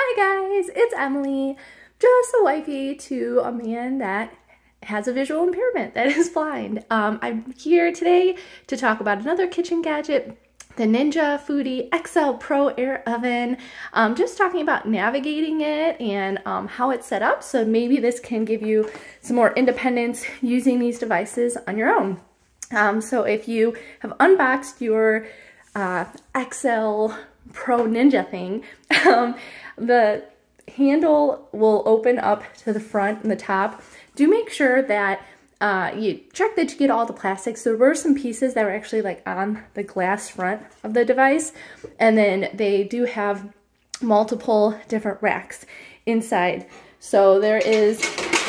Hi guys, it's Emily, just a wifey to a man that has a visual impairment, that is blind. Um, I'm here today to talk about another kitchen gadget, the Ninja Foodi XL Pro Air Oven. Um, just talking about navigating it and um, how it's set up, so maybe this can give you some more independence using these devices on your own. Um, so if you have unboxed your uh, XL Pro Ninja thing, um, the handle will open up to the front and the top. Do make sure that uh, you check that you get all the plastics. There were some pieces that were actually like on the glass front of the device. And then they do have multiple different racks inside. So there is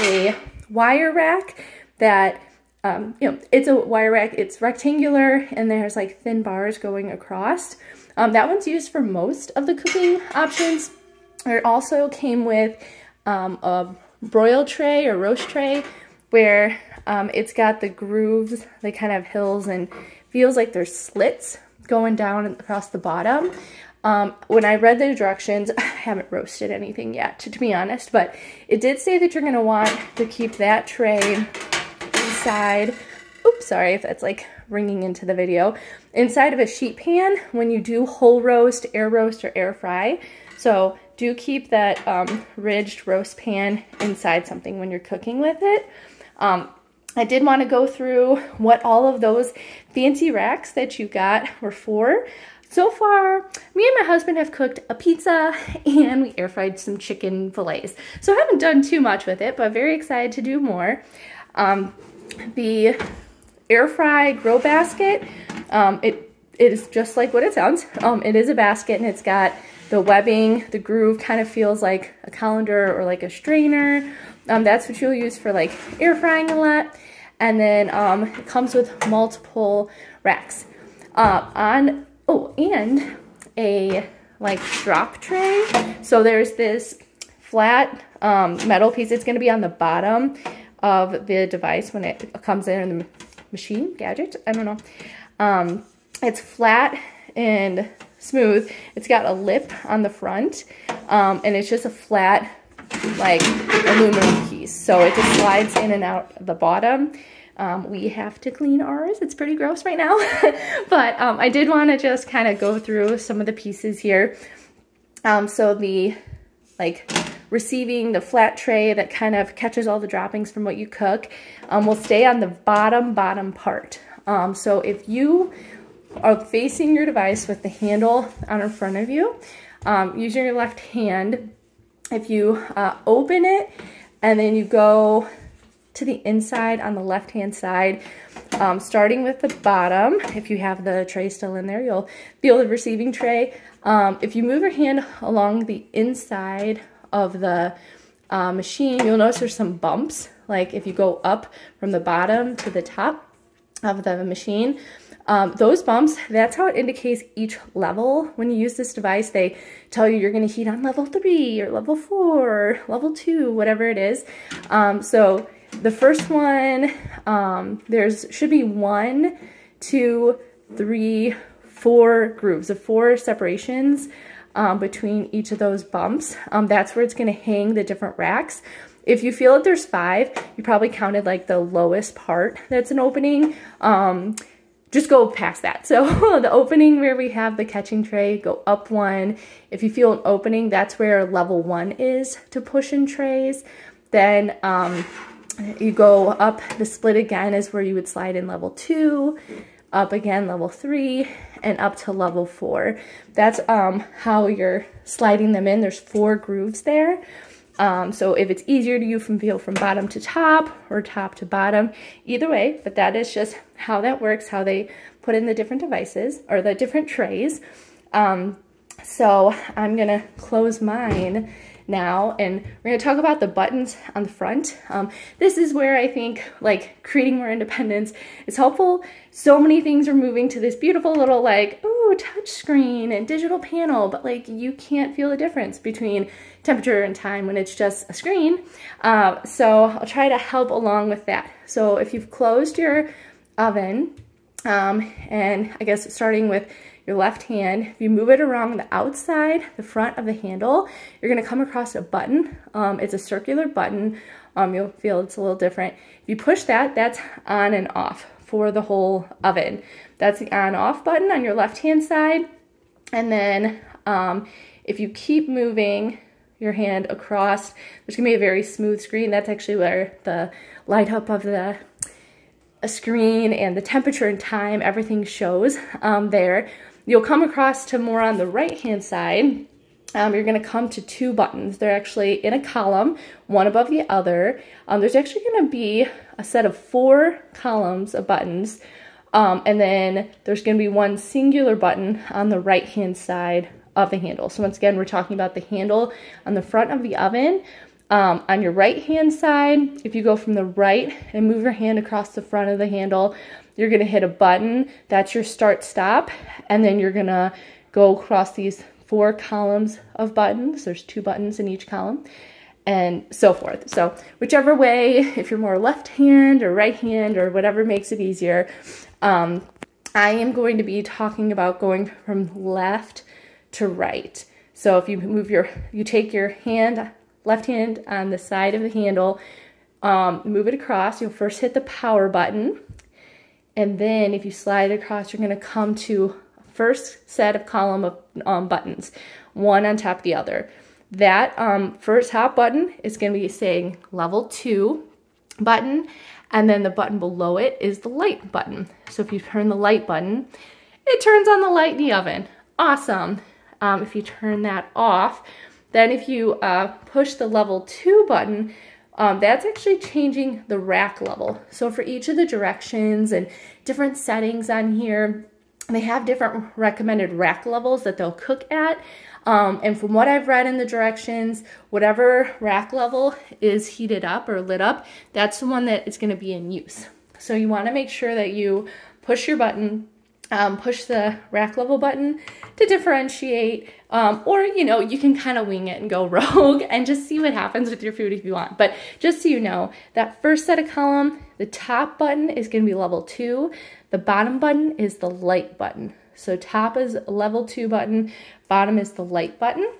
a wire rack that, um, you know, it's a wire rack. It's rectangular and there's like thin bars going across. Um, that one's used for most of the cooking options. It also came with um, a broil tray or roast tray where um, it's got the grooves, the kind of hills and feels like there's slits going down across the bottom. Um, when I read the directions, I haven't roasted anything yet, to, to be honest, but it did say that you're going to want to keep that tray inside. Oops, sorry if that's like ringing into the video. Inside of a sheet pan when you do whole roast, air roast, or air fry. So do keep that um, ridged roast pan inside something when you're cooking with it. Um, I did want to go through what all of those fancy racks that you got were for. So far, me and my husband have cooked a pizza and we air fried some chicken fillets. So I haven't done too much with it, but very excited to do more. Um, the air fry grill basket, um, it, it is just like what it sounds. Um, it is a basket and it's got the webbing, the groove kind of feels like a colander or like a strainer. Um, that's what you'll use for like air frying a lot. And then um, it comes with multiple racks. Uh, on, oh, and a like drop tray. So there's this flat um, metal piece. It's gonna be on the bottom of the device when it comes in machine, gadget, I don't know. Um, it's flat and smooth. It's got a lip on the front, um, and it's just a flat, like, aluminum piece. So it just slides in and out the bottom. Um, we have to clean ours. It's pretty gross right now. but um, I did want to just kind of go through some of the pieces here. Um, so the, like, receiving the flat tray that kind of catches all the droppings from what you cook um, will stay on the bottom, bottom part. Um, so if you are facing your device with the handle on in front of you. Um, using your left hand, if you uh, open it and then you go to the inside on the left hand side, um, starting with the bottom, if you have the tray still in there, you'll feel the receiving tray. Um, if you move your hand along the inside of the uh, machine, you'll notice there's some bumps, like if you go up from the bottom to the top of the machine, um, those bumps, that's how it indicates each level. When you use this device, they tell you you're gonna heat on level three or level four or level two, whatever it is. Um, so the first one, um, there's should be one, two, three, four grooves, of four separations um, between each of those bumps. Um, that's where it's gonna hang the different racks. If you feel that there's five, you probably counted like the lowest part that's an opening. Um, just go past that. So the opening where we have the catching tray, go up one. If you feel an opening, that's where level one is to push in trays. Then um, you go up, the split again is where you would slide in level two, up again level three, and up to level four. That's um, how you're sliding them in. There's four grooves there. Um, so if it's easier to you from feel from bottom to top or top to bottom, either way, but that is just how that works, how they put in the different devices or the different trays. Um, so I'm gonna close mine now and we're going to talk about the buttons on the front. Um, this is where I think like creating more independence is helpful. So many things are moving to this beautiful little like, oh, touch screen and digital panel, but like you can't feel the difference between temperature and time when it's just a screen. Uh, so I'll try to help along with that. So if you've closed your oven, um, and I guess starting with your left hand. If you move it around the outside, the front of the handle, you're gonna come across a button. Um, it's a circular button. Um, you'll feel it's a little different. If you push that, that's on and off for the whole oven. That's the on off button on your left hand side. And then um, if you keep moving your hand across, there's gonna be a very smooth screen. That's actually where the light up of the screen and the temperature and time, everything shows um, there. You'll come across to more on the right hand side. Um, you're going to come to two buttons. They're actually in a column, one above the other. Um, there's actually going to be a set of four columns of buttons. Um, and then there's going to be one singular button on the right hand side of the handle. So once again, we're talking about the handle on the front of the oven. Um, on your right hand side, if you go from the right and move your hand across the front of the handle, you're gonna hit a button, that's your start stop, and then you're gonna go across these four columns of buttons. There's two buttons in each column and so forth. So whichever way, if you're more left hand or right hand or whatever makes it easier, um, I am going to be talking about going from left to right. So if you move your, you take your hand left hand on the side of the handle, um, move it across. You'll first hit the power button. And then if you slide it across, you're gonna come to first set of column of um, buttons, one on top of the other. That um, first top button is gonna be saying level two button, and then the button below it is the light button. So if you turn the light button, it turns on the light in the oven. Awesome. Um, if you turn that off, then if you uh, push the level two button, um, that's actually changing the rack level. So for each of the directions and different settings on here, they have different recommended rack levels that they'll cook at. Um, and from what I've read in the directions, whatever rack level is heated up or lit up, that's the one that is going to be in use. So you want to make sure that you push your button um, push the rack level button to differentiate um, or you know you can kind of wing it and go rogue and just see what happens with your food if you want. But just so you know that first set of column the top button is going to be level two the bottom button is the light button. So top is level two button bottom is the light button.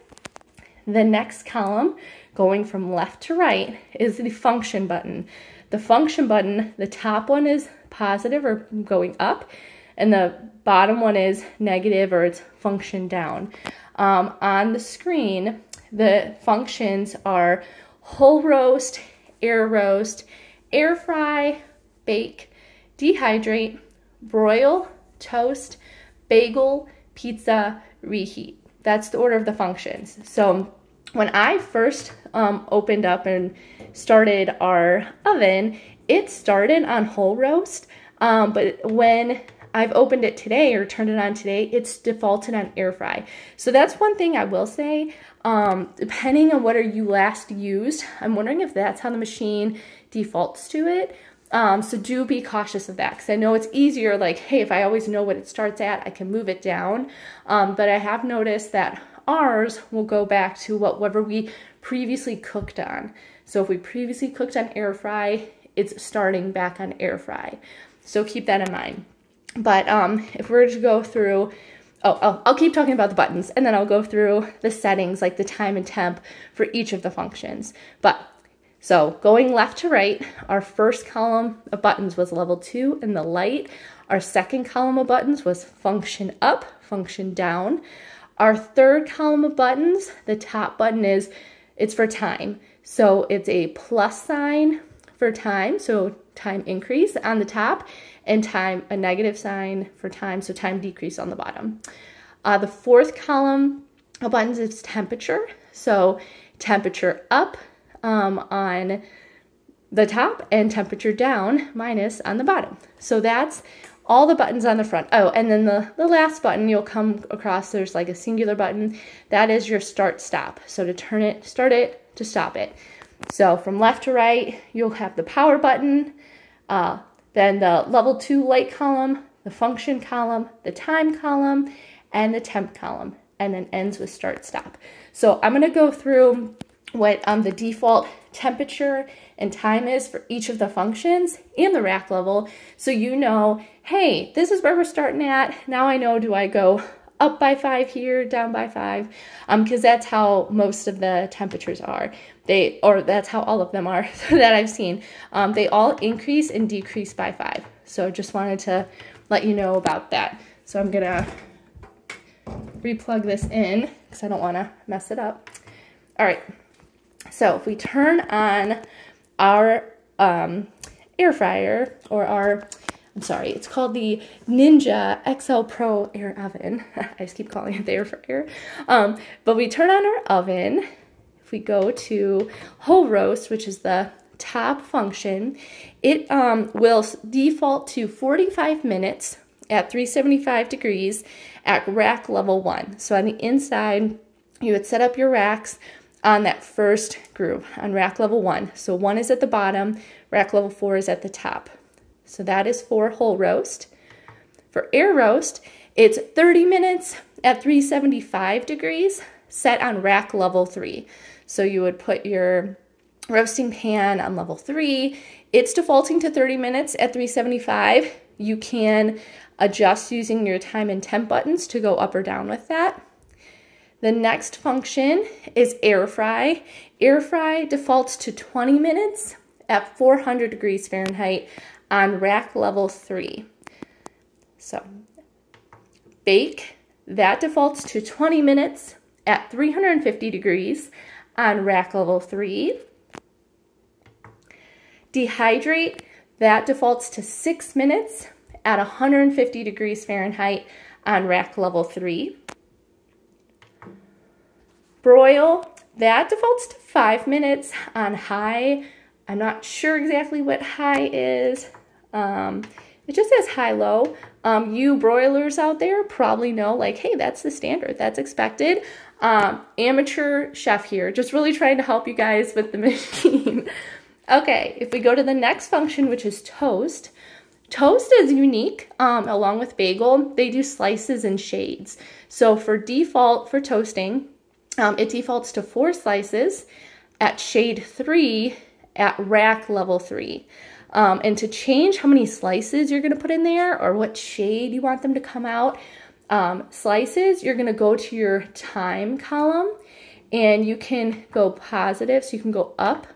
The next column going from left to right is the function button. The function button the top one is positive or going up and the bottom one is negative or it's function down. Um, on the screen, the functions are whole roast, air roast, air fry, bake, dehydrate, broil, toast, bagel, pizza, reheat. That's the order of the functions. So when I first um, opened up and started our oven, it started on whole roast. Um, but when I've opened it today or turned it on today, it's defaulted on air fry. So that's one thing I will say. Um, depending on what are you last used, I'm wondering if that's how the machine defaults to it. Um, so do be cautious of that because I know it's easier like, hey, if I always know what it starts at, I can move it down. Um, but I have noticed that ours will go back to whatever we previously cooked on. So if we previously cooked on air fry, it's starting back on air fry. So keep that in mind. But um, if we're to go through, oh, I'll, I'll keep talking about the buttons and then I'll go through the settings like the time and temp for each of the functions. But so going left to right, our first column of buttons was level two in the light. Our second column of buttons was function up, function down. Our third column of buttons, the top button is, it's for time. So it's a plus sign for time, so time increase on the top and time, a negative sign for time, so time decrease on the bottom. Uh, the fourth column of buttons is temperature. So temperature up um, on the top and temperature down minus on the bottom. So that's all the buttons on the front. Oh, and then the, the last button you'll come across, there's like a singular button. That is your start stop. So to turn it, start it, to stop it. So from left to right, you'll have the power button, uh, then the level two light column, the function column, the time column, and the temp column, and then ends with start stop. So I'm gonna go through what um, the default temperature and time is for each of the functions and the rack level so you know, hey, this is where we're starting at. Now I know, do I go up by five here, down by five, because um, that's how most of the temperatures are. They, or that's how all of them are that I've seen. Um, they all increase and decrease by five. So I just wanted to let you know about that. So I'm gonna replug this in because I don't wanna mess it up. All right, so if we turn on our um, air fryer or our I'm sorry, it's called the Ninja XL Pro Air Oven. I just keep calling it the air fryer. Um, but we turn on our oven. If we go to whole roast, which is the top function, it um, will default to 45 minutes at 375 degrees at rack level one. So on the inside, you would set up your racks on that first groove on rack level one. So one is at the bottom, rack level four is at the top. So that is for whole roast. For air roast, it's 30 minutes at 375 degrees set on rack level three. So you would put your roasting pan on level three. It's defaulting to 30 minutes at 375. You can adjust using your time and temp buttons to go up or down with that. The next function is air fry. Air fry defaults to 20 minutes at 400 degrees Fahrenheit on rack level three. So bake, that defaults to 20 minutes at 350 degrees on rack level three. Dehydrate, that defaults to six minutes at 150 degrees Fahrenheit on rack level three. Broil, that defaults to five minutes on high. I'm not sure exactly what high is. Um, it just says high-low. Um, you broilers out there probably know like, hey, that's the standard. That's expected. Um, amateur chef here, just really trying to help you guys with the machine. okay, if we go to the next function, which is toast, toast is unique um, along with bagel. They do slices and shades. So for default for toasting, um, it defaults to four slices at shade three at rack level three. Um, and to change how many slices you're going to put in there or what shade you want them to come out, um, slices, you're going to go to your time column and you can go positive. So you can go up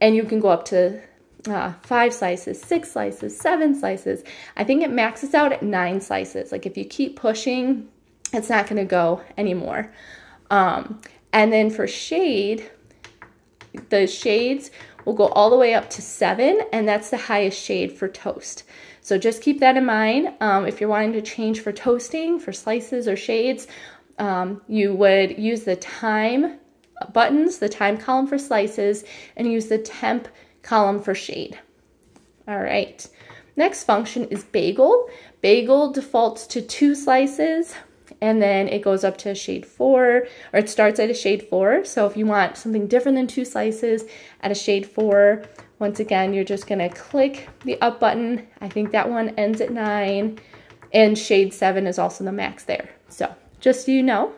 and you can go up to uh, five slices, six slices, seven slices. I think it maxes out at nine slices. Like if you keep pushing, it's not going to go anymore. Um, and then for shade, the shades will go all the way up to seven, and that's the highest shade for toast. So just keep that in mind. Um, if you're wanting to change for toasting, for slices or shades, um, you would use the time buttons, the time column for slices, and use the temp column for shade. All right. Next function is bagel. Bagel defaults to two slices and then it goes up to shade four, or it starts at a shade four. So if you want something different than two slices at a shade four, once again, you're just gonna click the up button. I think that one ends at nine, and shade seven is also the max there. So just so you know.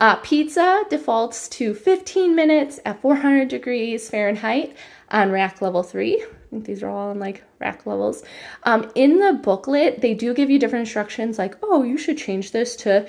Uh, pizza defaults to 15 minutes at 400 degrees Fahrenheit on rack level three think these are all on like rack levels. Um, in the booklet, they do give you different instructions like, oh, you should change this to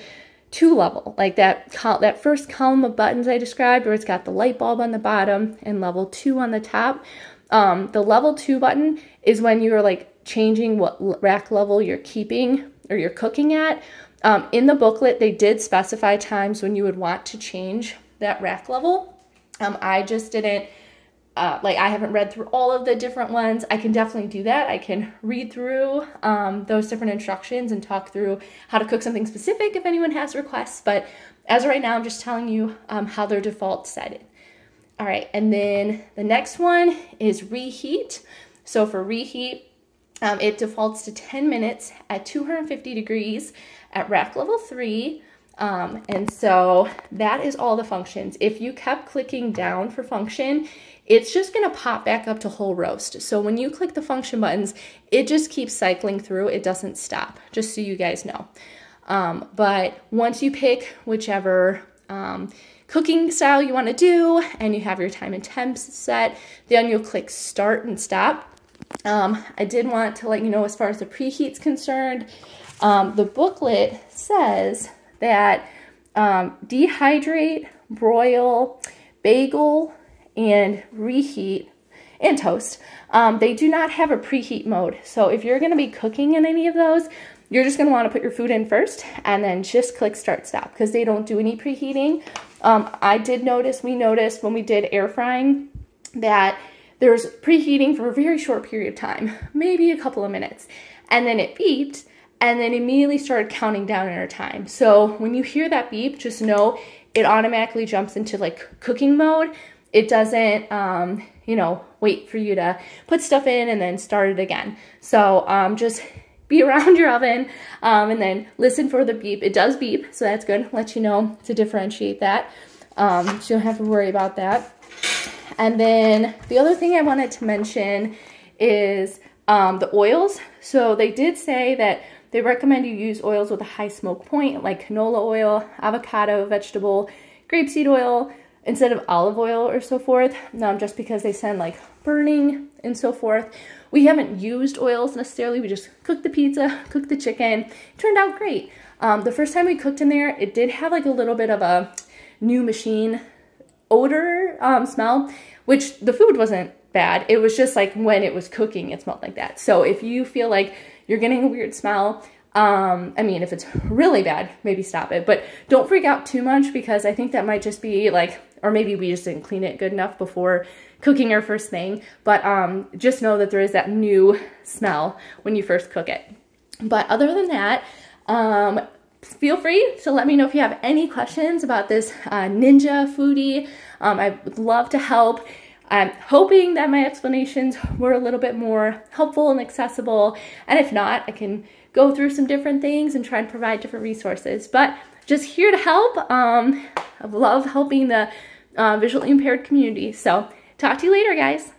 two level, like that, that first column of buttons I described where it's got the light bulb on the bottom and level two on the top. Um, the level two button is when you're like changing what rack level you're keeping or you're cooking at. Um, in the booklet, they did specify times when you would want to change that rack level. Um, I just didn't uh, like I haven't read through all of the different ones. I can definitely do that. I can read through um, those different instructions and talk through how to cook something specific if anyone has requests. But as of right now, I'm just telling you um, how their default set it. All right, and then the next one is reheat. So for reheat, um, it defaults to 10 minutes at 250 degrees at rack level three. Um, and so that is all the functions. If you kept clicking down for function, it's just gonna pop back up to whole roast. So when you click the function buttons, it just keeps cycling through, it doesn't stop, just so you guys know. Um, but once you pick whichever um, cooking style you wanna do and you have your time and temps set, then you'll click start and stop. Um, I did want to let you know as far as the preheat's concerned, Um, the booklet says that um, dehydrate, broil, bagel, and reheat and toast. Um, they do not have a preheat mode. So if you're going to be cooking in any of those, you're just going to want to put your food in first and then just click start stop because they don't do any preheating. Um, I did notice, we noticed when we did air frying that there's preheating for a very short period of time, maybe a couple of minutes, and then it beeped and then immediately started counting down in our time. So when you hear that beep, just know it automatically jumps into like cooking mode. It doesn't, um, you know, wait for you to put stuff in and then start it again. So um, just be around your oven um, and then listen for the beep. It does beep, so that's good. Let you know to differentiate that. Um, so you don't have to worry about that. And then the other thing I wanted to mention is um, the oils. So they did say that they recommend you use oils with a high smoke point like canola oil, avocado, vegetable, grapeseed oil, instead of olive oil or so forth, um, just because they send like burning and so forth. We haven't used oils necessarily. We just cooked the pizza, cooked the chicken. It turned out great. Um, the first time we cooked in there, it did have like a little bit of a new machine odor um, smell, which the food wasn't bad. It was just like when it was cooking, it smelled like that. So if you feel like you're getting a weird smell, um, I mean, if it's really bad, maybe stop it. But don't freak out too much because I think that might just be like, or maybe we just didn't clean it good enough before cooking our first thing. But um, just know that there is that new smell when you first cook it. But other than that, um, feel free to let me know if you have any questions about this uh, Ninja Foodi. Um, I would love to help. I'm hoping that my explanations were a little bit more helpful and accessible. And if not, I can go through some different things and try and provide different resources. But just here to help. Um, I love helping the uh, visually impaired community. So talk to you later, guys.